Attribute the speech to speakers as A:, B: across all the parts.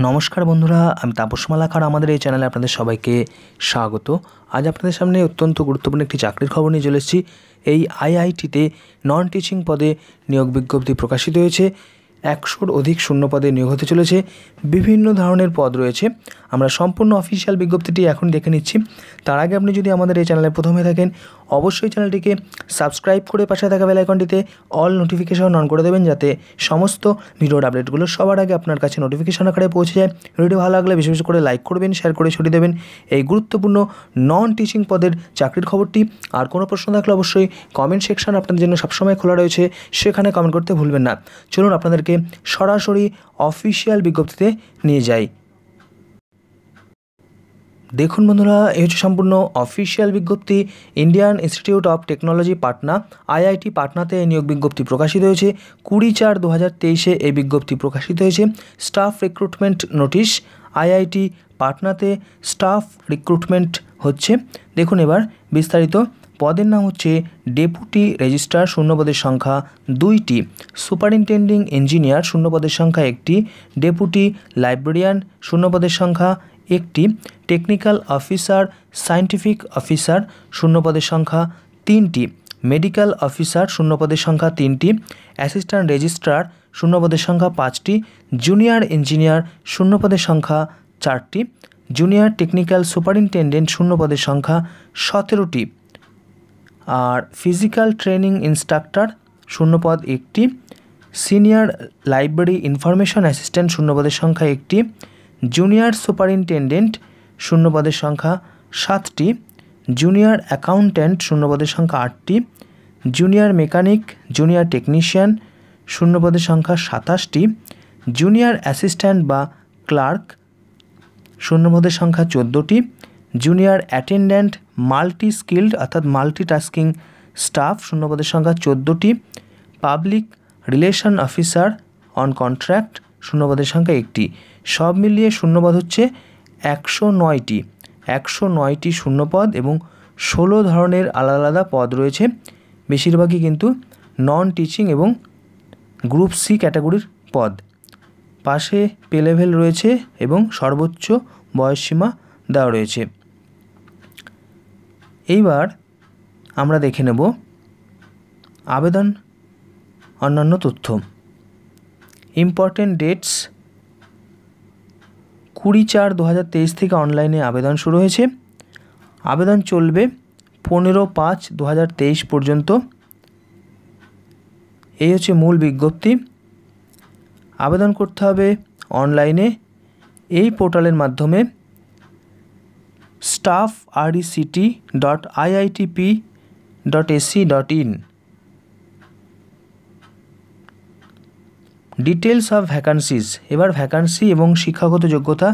A: নমস্কার বন্ধুরা, আমি তাপস মালাকার, আমাদের এই চ্যানেলে আপনাদের সবাইকে স্বাগত। আজ আপনাদের সামনে অত্যন্ত গুরুত্বপূর্ণ একটি চাকরির খবর নিয়ে চলে এসেছি। এই আইআইটিতে নন টিচিং পদে নিয়োগ বিজ্ঞপ্তি প্রকাশিত হয়েছে। একশোর অধিক শূন্য পদে নিয়োগ হতে চলেছে। বিভিন্ন ধরনের পদ রয়েছে। আমরা সম্পূর্ণ অফিসিয়াল বিজ্ঞপ্তিটি এখন দেখে নিচ্ছি। তার আগে আপনি যদি আমাদের এই চ্যানেলে প্রথমে থাকেন অবশ্যই চ্যানেলটিকে সাবস্ক্রাইব করে পাশে থাকা বেলাইকনটিতে অল নোটিফিকেশন অন করে দেবেন যাতে সমস্ত ভিডিওর আপডেটগুলো সবার আগে আপনার কাছে নোটিফিকেশন আকারে পৌঁছে যায়। ভিডিও ভালো লাগলে বেশি বেশি করে লাইক করবেন শেয়ার করে ছড়িয়ে দেবেন। এই গুরুত্বপূর্ণ নন টিচিং পদের চাকরির খবরটি। আর কোনো প্রশ্ন থাকলে অবশ্যই কমেন্ট সেকশন আপনাদের জন্য সবসময় খোলা রয়েছে। সেখানে কমেন্ট করতে ভুলবেন না। চলুন আপনাদেরকে সরাসরি অফিসিয়াল বিজ্ঞপ্তিতে নিয়ে যাই। দেখুন বন্ধুরা, এই হচ্ছে সম্পূর্ণ অফিসিয়াল বিজ্ঞপ্তি। Indian Institute of Technology Patna IIT পাটনাতে এই নিয়োগ বিজ্ঞপ্তি প্রকাশিত হয়েছে। কুড়ি চার দু হাজার তেইশে এই বিজ্ঞপ্তি প্রকাশিত হয়েছে। স্টাফ রিক্রুটমেন্ট নোটিশ আইআইটি পাটনাতে স্টাফ রিক্রুটমেন্ট হচ্ছে। দেখুন এবার বিস্তারিত। পদের নাম হচ্ছে ডেপুটি রেজিস্ট্রার শূন্যপদের সংখ্যা দুইটি। সুপারিনটেন্ডিং ইঞ্জিনিয়ার শূন্যপদের সংখ্যা একটি। ডেপুটি লাইব্রেরিয়ান শূন্যপদের সংখ্যা একটি টেকনিক্যাল অফিসার সায়েন্টিফিক অফিসার শূন্যপদের সংখ্যা তিনটি। মেডিকেল অফিসার শূন্যপদের সংখ্যা তিনটি। অ্যাসিস্ট্যান্ট রেজিস্ট্রার শূন্যপদের সংখ্যা পাঁচটি। জুনিয়র ইঞ্জিনিয়ার শূন্যপদের সংখ্যা চারটি। জুনিয়র টেকনিক্যাল সুপারিনটেন্ডেন্ট শূন্যপদের সংখ্যা সতেরোটি। আর ফিজিক্যাল ট্রেনিং ইনস্ট্রাক্টর শূন্যপদ একটি। সিনিয়র লাইব্রেরি ইনফরমেশন অ্যাসিস্ট্যান্ট শূন্যপদের সংখ্যা একটি। জুনিয়র সুপারিনটেন্ডেন্ট শূন্যপদের সংখ্যা সাতটি, জুনিয়র অ্যাকাউন্ট্যান্ট শূন্যপদের সংখ্যা আটটি, জুনিয়র মেকানিক, জুনিয়র টেকনিশিয়ান শূন্যপদের সংখ্যা সাতাশটি, জুনিয়র অ্যাসিস্ট্যান্ট বা ক্লার্ক শূন্যপদের সংখ্যা চোদ্দোটি, জুনিয়র অ্যাটেন্ড্যান্ট মাল্টি স্কিল্ড অর্থাৎ মাল্টিটাস্কিং স্টাফ শূন্যপদের সংখ্যা চোদ্দোটি, public relation officer on contract শূন্যপদের সংখ্যা একটি। সব মিলিয়ে শূন্যপদ হচ্ছে একশো নয়টি। একশো নয়টি শূন্যপদ এবং ষোলো ধরনের আলাদা আলাদা পদ রয়েছে। বেশিরভাগই কিন্তু নন টিচিং এবং গ্রুপ সি ক্যাটাগরির পদ। পাশে পে লেভেল রয়েছে এবং সর্বোচ্চ বয়সসীমা দেওয়া রয়েছে। এইবার আমরা দেখে নেব আবেদন, অন্যান্য তথ্য। ইম্পর্টেন্ট ডেটস কুড়ি চার দু থেকে অনলাইনে আবেদন শুরু হয়েছে। আবেদন চলবে পনেরো পাঁচ দু পর্যন্ত। এই হচ্ছে মূল বিজ্ঞপ্তি। আবেদন করতে হবে অনলাইনে এই পোর্টালের মাধ্যমে staff RECT dot IITP dot AC dot in details of vacancies এবার ভ্যাকান্সি এবং শিক্ষাগত যোগ্যতা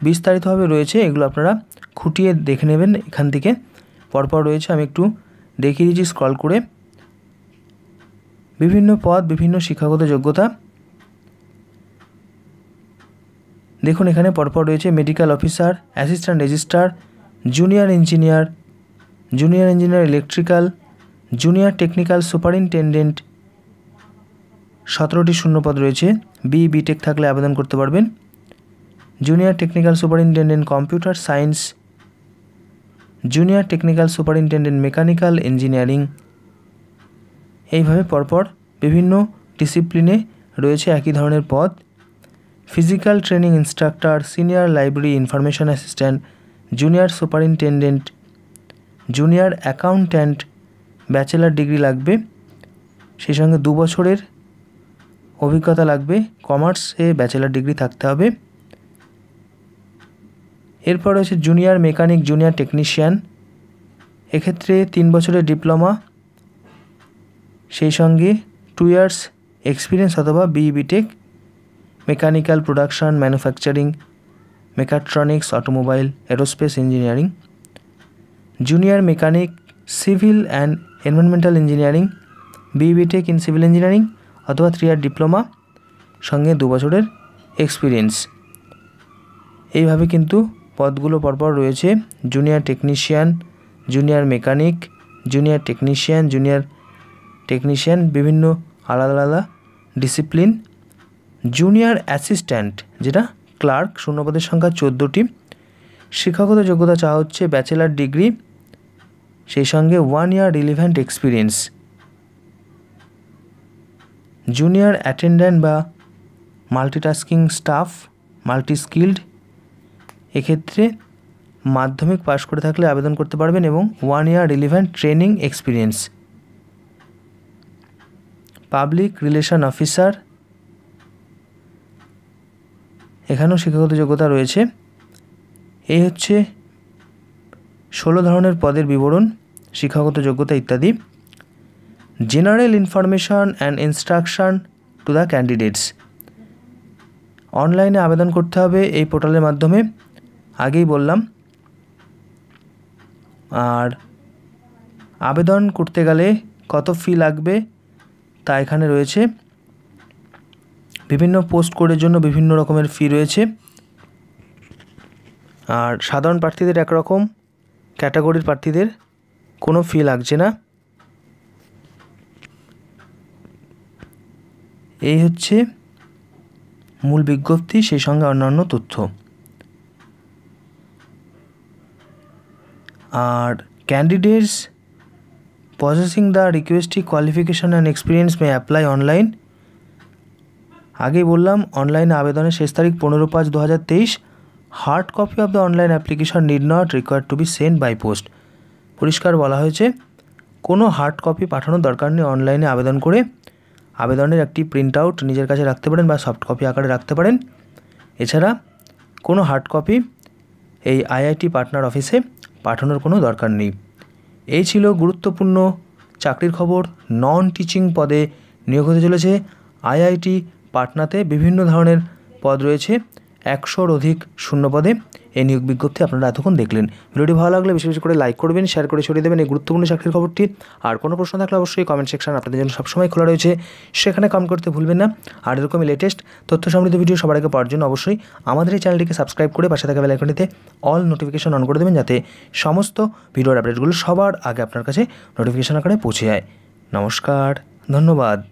A: বিস্তারিতভাবে রয়েছে, এগুলো আপনারা খুঁটিয়ে দেখে নেবেন এখান থেকে। পরপর রয়েছে, আমি একটু দেখিয়ে দিচ্ছি স্ক্রল করে। বিভিন্ন পদ, বিভিন্ন শিক্ষাগত যোগ্যতা। দেখুন, এখানে পরপর রয়েছে medical officer assistant registrar junior engineer junior engineer electrical junior technical superintendent সতেরোটি শূন্যপদ রয়েছে। বি বিটেক থাকলে আবেদন করতে পারবেন। Junior technical superintendent computer science junior technical superintendent mechanical engineering এইভাবে পরপর বিভিন্ন ডিসিপ্লিনে রয়েছে একই ধরনের পদ। Physical training instructor senior library information assistant junior superintendent junior accountant bachelor degree লাগবে। সেই সঙ্গে দু বছরের অভিজ্ঞতা লাগবে কমার্সে ব্যাচেলার ডিগ্রি থাকতে হবে। এরপর রয়েছে জুনিয়র মেকানিক জুনিয়র টেকনিশিয়ান এক্ষেত্রে তিন বছরের ডিপ্লোমা সেই সঙ্গে টু ইয়ার্স এক্সপিরিয়েন্স অথবা B BTech mechanical production manufacturing mechatronics automobile aerospace engineering junior mechanic civil and environmental engineering B BTech in civil engineering অথবা থ্রি ইয়ার ডিপ্লোমা সঙ্গে দু বছরের এক্সপিরিয়েন্স এইভাবে কিন্তু পদগুলো পরপর রয়েছে। Junior technician junior mechanic junior technician junior technician বিভিন্ন আলাদা আলাদা ডিসিপ্লিন জুনিয়র অ্যাসিস্ট্যান্ট যেটা ক্লার্ক শূন্যপদের সংখ্যা চোদ্দোটি। শিক্ষাগত যোগ্যতা চাওয়া হচ্ছে ব্যাচেলার ডিগ্রি সেই সঙ্গে one year relevant experience junior attendant বা মাল্টিটাস্কিং স্টাফ মাল্টি স্কিল্ড এক্ষেত্রে মাধ্যমিক পাশ করে থাকলে আবেদন করতে পারবেন এবং one year relevant training experience public relation officer এখানেও শিক্ষাগত যোগ্যতা রয়েছে। এই হচ্ছে ষোলো ধরনের পদের বিবরণ, শিক্ষাগত যোগ্যতা ইত্যাদি। General information and instruction to the candidates অনলাইনে আবেদন করতে হবে এই পোর্টালের মাধ্যমে। আগেই বললাম। আর আবেদন করতে গেলে কত ফি লাগবে তা এখানে রয়েছে। বিভিন্ন পোস্ট কোডের জন্য বিভিন্ন রকমের ফি রয়েছে। আর সাধারণ প্রার্থীদের একরকম ক্যাটাগরির প্রার্থীদের কোনো ফি লাগছে না। এই হচ্ছে মূল বিজ্ঞপ্তি, সেই সঙ্গে অন্যান্য তথ্য। আর candidates possessing the requesting qualification and experience may apply online আগেই বললাম অনলাইনে আবেদনের শেষ তারিখ পনেরো পাঁচ দু হাজার তেইশ। Hard copy of the online application need not required to be send by post পরিষ্কার বলা হয়েছে, কোনো হার্ড কপি পাঠানোর দরকার নেই অনলাইনে আবেদন করে। আবেদনের একটি প্রিন্ট আউট নিজের কাছে রাখতে পারেন বা সফট কপি আকারে রাখতে পারেন। এছাড়া কোনো হার্ড কপি এই আইআইটি পার্টনার অফিসে পাঠানোর কোনো দরকার নেই। এই ছিল গুরুত্বপূর্ণ চাকরির খবর। নন টিচিং পদে নিয়োগ হতে চলেছে। আইআইটি পাটনাতে বিভিন্ন ধরনের পদ রয়েছে। একশোর অধিক শূন্য পদে এই নিয়োগ বিজ্ঞপ্তি আপনারা এতক্ষণ দেখলেন। ভিডিওটি ভালো লাগলে বেশি বেশি করে লাইক করবেন শেয়ার করে ছড়িয়ে দেবেন এই গুরুত্বপূর্ণ চাকরির খবরটি। আর কোনো প্রশ্ন থাকলে অবশ্যই কমেন্ট সেকশন আপনাদের জন্য সবসময় খোলা রয়েছে। সেখানে কমেন্ট করতে ভুলবেন না। আর এরকমই লেটেস্ট তথ্য সমৃদ্ধ ভিডিও সবার আগে পাওয়ার জন্য অবশ্যই আমাদের এই চ্যানেলটিকে সাবস্ক্রাইব করে পাশে থাকা বেলাইকনটিতে অল নোটিফিকেশন অন করে দেবেন যাতে সমস্ত ভিডিওর আপডেটগুলো সবার আগে আপনার কাছে নোটিফিকেশন আকারে পৌঁছে যায়। নমস্কার, ধন্যবাদ।